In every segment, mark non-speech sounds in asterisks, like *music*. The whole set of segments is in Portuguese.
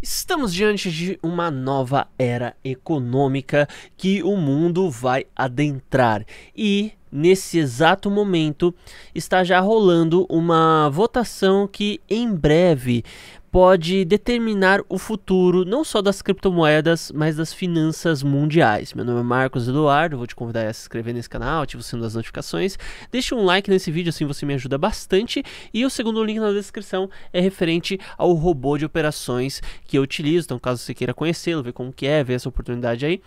Estamos diante de uma nova era econômica que o mundo vai adentrar. E nesse exato momento está já rolando uma votação que em breve pode determinar o futuro não só das criptomoedas, mas das finanças mundiais. Meu nome é Marcos Eduardo, vou te convidar a se inscrever nesse canal, ativa o sino das notificações, deixa um like nesse vídeo, assim você me ajuda bastante. E o segundo link na descrição é referente ao robô de operações que eu utilizo, então caso você queira conhecê-lo, ver como que é, ver essa oportunidade aí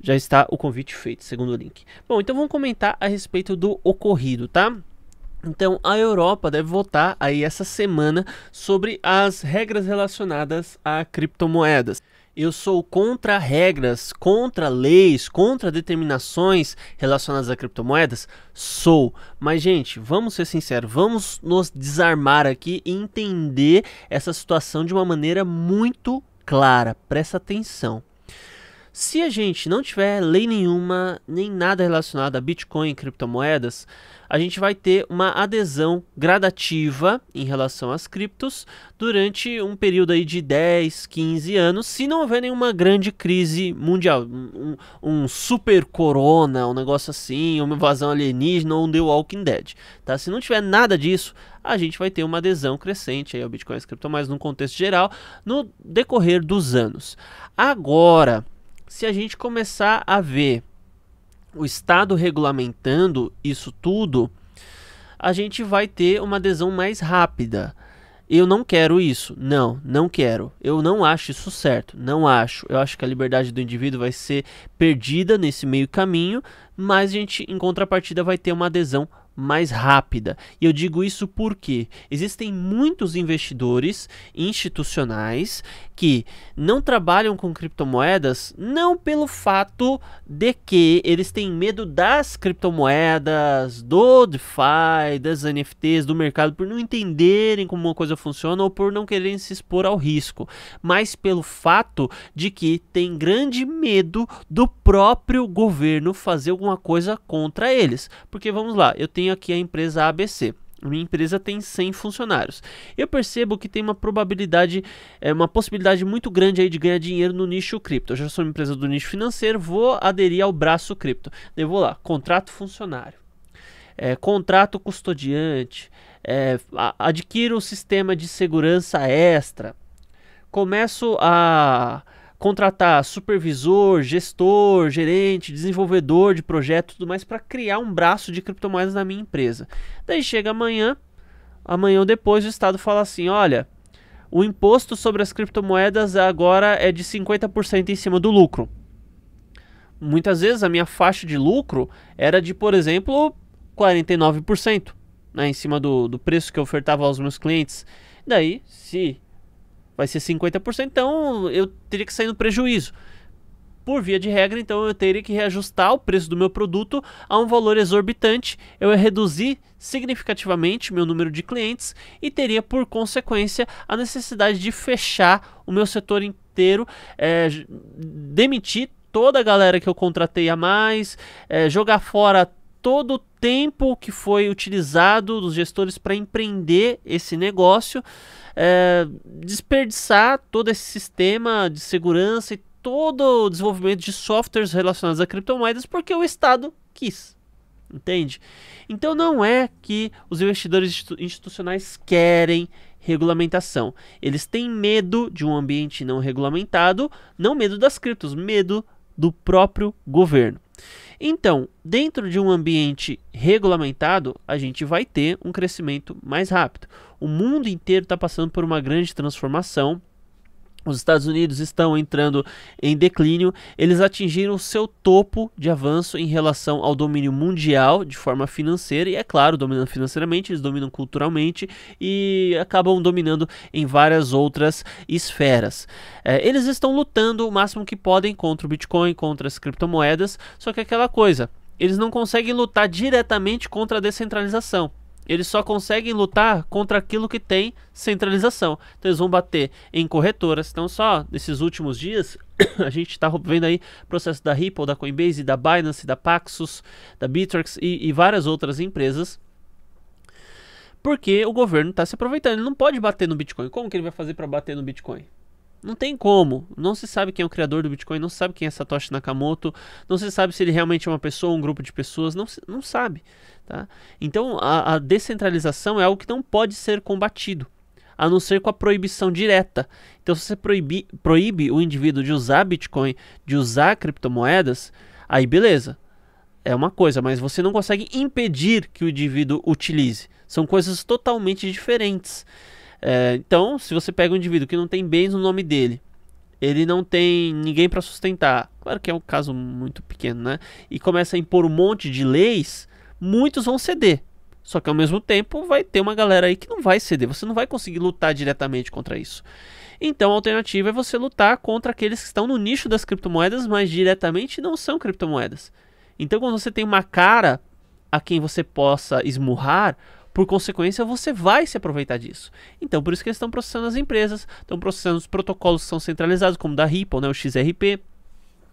já está o convite feito, segundo link. Bom, então vamos comentar a respeito do ocorrido, tá? Então, a Europa deve votar aí essa semana sobre as regras relacionadas a criptomoedas. Eu sou contra regras, contra leis, contra determinações relacionadas a criptomoedas? Sou. Mas, gente, vamos ser sinceros, vamos nos desarmar aqui e entender essa situação de uma maneira muito clara. Presta atenção. Se a gente não tiver lei nenhuma, nem nada relacionado a Bitcoin e criptomoedas, a gente vai ter uma adesão gradativa em relação às criptos durante um período aí de 10, 15 anos, se não houver nenhuma grande crise mundial, um, um super corona, um negócio assim, uma invasão alienígena ou um The Walking Dead, tá? Se não tiver nada disso, a gente vai ter uma adesão crescente aí ao Bitcoin e criptomoedas num contexto geral no decorrer dos anos. Agora, se a gente começar a ver o Estado regulamentando isso tudo, a gente vai ter uma adesão mais rápida. Eu não quero isso. Não, não quero. Eu não acho isso certo. Não acho. Eu acho que a liberdade do indivíduo vai ser perdida nesse meio caminho, mas a gente, em contrapartida, vai ter uma adesão mais rápida. E eu digo isso porque existem muitos investidores institucionais que não trabalham com criptomoedas não pelo fato de que eles têm medo das criptomoedas, do DeFi, das NFTs, do mercado, por não entenderem como uma coisa funciona ou por não quererem se expor ao risco, mas pelo fato de que tem grande medo do próprio governo fazer alguma coisa contra eles. Porque vamos lá, eu tenho tenho aqui a empresa ABC. Minha empresa tem 100 funcionários. Eu percebo que tem uma probabilidade, é, uma possibilidade muito grande aí de ganhar dinheiro no nicho cripto. Eu já sou uma empresa do nicho financeiro, vou aderir ao braço cripto. Eu vou lá, contrato funcionário, é, contrato custodiante, é, adquiro o sistema de segurança extra, começo a contratar supervisor, gestor, gerente, desenvolvedor de projeto, tudo mais para criar um braço de criptomoedas na minha empresa. Daí chega amanhã, amanhã ou depois o estado fala assim: "Olha, o imposto sobre as criptomoedas agora é de 50% em cima do lucro". Muitas vezes a minha faixa de lucro era de, por exemplo, 49%, né, em cima do, do preço que eu ofertava aos meus clientes. Daí, se vai ser 50%, então eu teria que sair no prejuízo. Por via de regra, então eu teria que reajustar o preço do meu produto a um valor exorbitante, eu ia reduzir significativamente meu número de clientes e teria por consequência a necessidade de fechar o meu setor inteiro, é, demitir toda a galera que eu contratei a mais, é, jogar fora todo o tempo que foi utilizado dos gestores para empreender esse negócio é, desperdiçar todo esse sistema de segurança e todo o desenvolvimento de softwares relacionados a criptomoedas porque o Estado quis. Entende? Então não é que os investidores institucionais querem regulamentação. Eles têm medo de um ambiente não regulamentado, não medo das criptos, medo do próprio governo. Então, dentro de um ambiente regulamentado, a gente vai ter um crescimento mais rápido. O mundo inteiro está passando por uma grande transformação os Estados Unidos estão entrando em declínio, eles atingiram seu topo de avanço em relação ao domínio mundial de forma financeira, e é claro, dominando financeiramente, eles dominam culturalmente e acabam dominando em várias outras esferas. É, eles estão lutando o máximo que podem contra o Bitcoin, contra as criptomoedas, só que é aquela coisa, eles não conseguem lutar diretamente contra a descentralização. Eles só conseguem lutar contra aquilo que tem centralização. Então eles vão bater em corretoras. Então só nesses últimos dias *coughs* a gente está vendo aí processo da Ripple, da Coinbase, da Binance, da Paxos, da Bittrex e, e várias outras empresas. Porque o governo está se aproveitando. Ele não pode bater no Bitcoin. Como que ele vai fazer para bater no Bitcoin? Não tem como. Não se sabe quem é o criador do Bitcoin, não se sabe quem é Satoshi Nakamoto, não se sabe se ele realmente é uma pessoa ou um grupo de pessoas, não, se, não sabe. Tá? Então a, a descentralização é algo que não pode ser combatido a não ser com a proibição direta. Então, se você proíbe, proíbe o indivíduo de usar Bitcoin, de usar criptomoedas, aí beleza, é uma coisa, mas você não consegue impedir que o indivíduo utilize. São coisas totalmente diferentes. É, então, se você pega um indivíduo que não tem bens no nome dele, ele não tem ninguém para sustentar, claro que é um caso muito pequeno, né? E começa a impor um monte de leis, muitos vão ceder. Só que ao mesmo tempo vai ter uma galera aí que não vai ceder, você não vai conseguir lutar diretamente contra isso. Então a alternativa é você lutar contra aqueles que estão no nicho das criptomoedas, mas diretamente não são criptomoedas. Então quando você tem uma cara a quem você possa esmurrar, por consequência, você vai se aproveitar disso. Então, por isso que eles estão processando as empresas, estão processando os protocolos que são centralizados, como da Ripple, né, o XRP.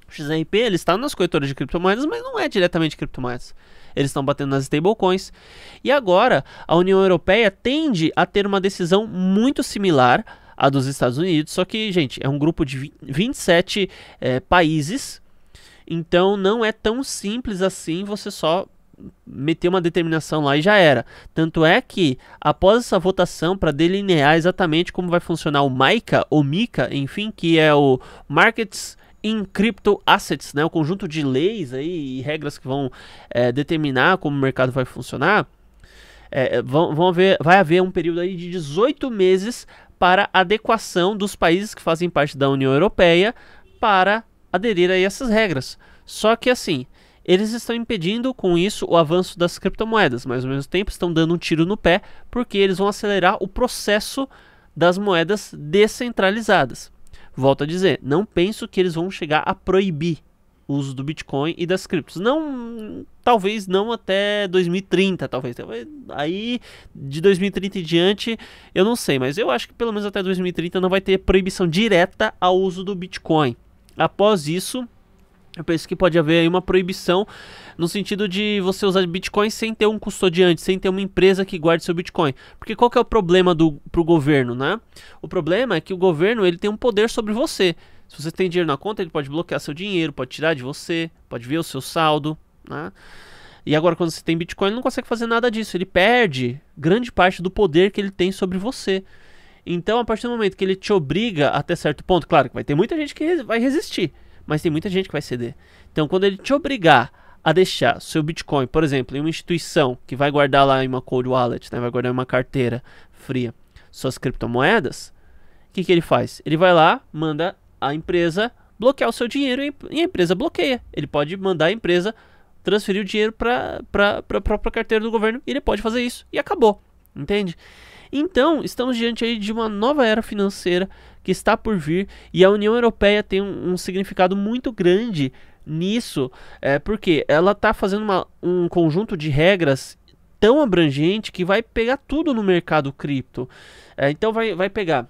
O XRP ele está nas corretoras de criptomoedas, mas não é diretamente criptomoedas eles estão batendo nas stablecoins. E agora a União Europeia tende a ter uma decisão muito similar à dos Estados Unidos, só que, gente, é um grupo de 27 é, países, então não é tão simples assim você só meter uma determinação lá e já era. Tanto é que, após essa votação, para delinear exatamente como vai funcionar o MICA, ou MICA, enfim, que é o Markets em crypto assets, né, o conjunto de leis aí e regras que vão é, determinar como o mercado vai funcionar, é, vão, vão haver, vai haver um período aí de 18 meses para adequação dos países que fazem parte da União Europeia para aderir a essas regras. Só que assim, eles estão impedindo com isso o avanço das criptomoedas, mas ao mesmo tempo estão dando um tiro no pé porque eles vão acelerar o processo das moedas descentralizadas. Volto a dizer, não penso que eles vão chegar a proibir o uso do Bitcoin e das criptos. Não, talvez não até 2030, talvez. Aí de 2030 em diante, eu não sei, mas eu acho que pelo menos até 2030 não vai ter proibição direta ao uso do Bitcoin. Após isso, eu penso que pode haver uma proibição no sentido de você usar Bitcoin sem ter um custodiante, sem ter uma empresa que guarde seu Bitcoin. Porque qual que é o problema do pro governo, né? O problema é que o governo ele tem um poder sobre você. Se você tem dinheiro na conta, ele pode bloquear seu dinheiro, pode tirar de você, pode ver o seu saldo, né? E agora quando você tem Bitcoin, ele não consegue fazer nada disso. Ele perde grande parte do poder que ele tem sobre você. Então, a partir do momento que ele te obriga até certo ponto, claro que vai ter muita gente que vai resistir mas tem muita gente que vai ceder. Então, quando ele te obrigar a deixar seu Bitcoin, por exemplo, em uma instituição que vai guardar lá em uma cold wallet, né, vai guardar em uma carteira fria, suas criptomoedas, o que, que ele faz? Ele vai lá, manda a empresa bloquear o seu dinheiro e a empresa bloqueia. Ele pode mandar a empresa transferir o dinheiro para a própria carteira do governo e ele pode fazer isso e acabou. Entende? Então, estamos diante aí de uma nova era financeira que está por vir e a União Europeia tem um, um significado muito grande nisso, é, porque ela está fazendo uma, um conjunto de regras tão abrangente que vai pegar tudo no mercado cripto. É, então vai, vai pegar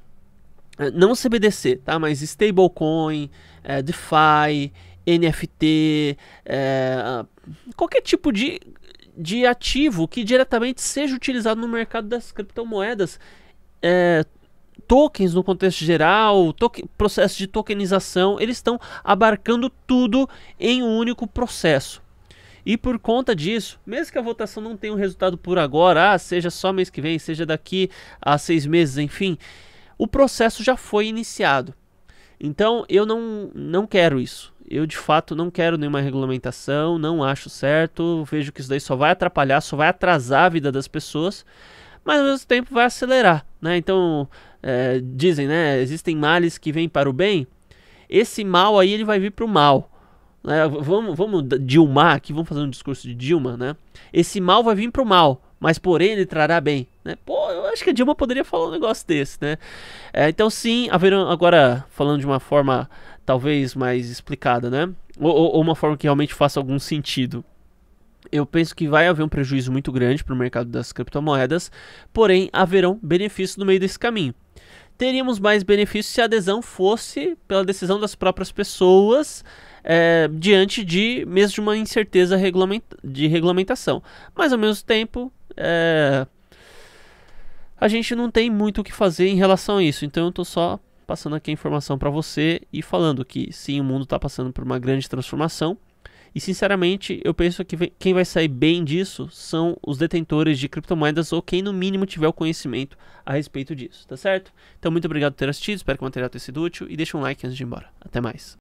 é, não CBDC, tá? Mas stablecoin, é, DeFi, NFT, é, qualquer tipo de de ativo que diretamente seja utilizado no mercado das criptomoedas. É, tokens no contexto geral, processo de tokenização, eles estão abarcando tudo em um único processo. E por conta disso, mesmo que a votação não tenha um resultado por agora, ah, seja só mês que vem, seja daqui a seis meses, enfim, o processo já foi iniciado. Então eu não, não quero isso. Eu de fato não quero nenhuma regulamentação, não acho certo, vejo que isso daí só vai atrapalhar, só vai atrasar a vida das pessoas, mas ao mesmo tempo vai acelerar, né? Então, é, dizem, né, existem males que vêm para o bem, esse mal aí ele vai vir para o mal. Né? Vamos, vamos Dilma aqui, vamos fazer um discurso de Dilma, né? Esse mal vai vir para o mal, mas porém ele trará bem, né? Pô, eu acho que a Dilma poderia falar um negócio desse, né? É, então sim, haverão, agora falando de uma forma talvez mais explicada, né? Ou, ou, uma forma que realmente faça algum sentido. Eu penso que vai haver um prejuízo muito grande para o mercado das criptomoedas, porém haverão benefícios no meio desse caminho. Teríamos mais benefícios se a adesão fosse pela decisão das próprias pessoas é, diante de mesmo de uma incerteza regulament de regulamentação. Mas ao mesmo tempo, é, a gente não tem muito o que fazer em relação a isso. Então eu estou só passando aqui a informação para você e falando que sim, o mundo está passando por uma grande transformação. E sinceramente, eu penso que quem vai sair bem disso são os detentores de criptomoedas ou quem no mínimo tiver o conhecimento a respeito disso, tá certo? Então, muito obrigado por ter assistido, espero que o material tenha sido útil e deixa um like antes de ir embora. Até mais.